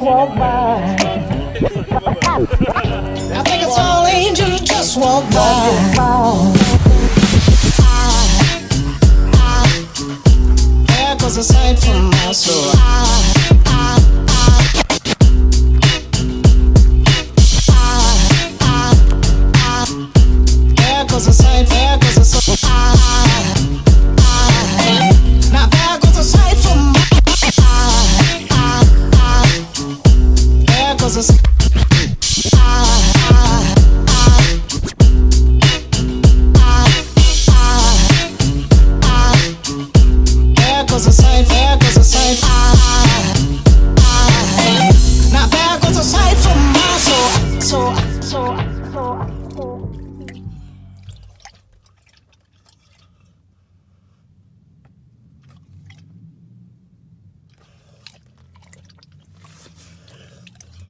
walk by. I think it's all angels just walk by. Cause a sight from my soul. houses. Not bad, cause aside from my soul, soul, soul, soul.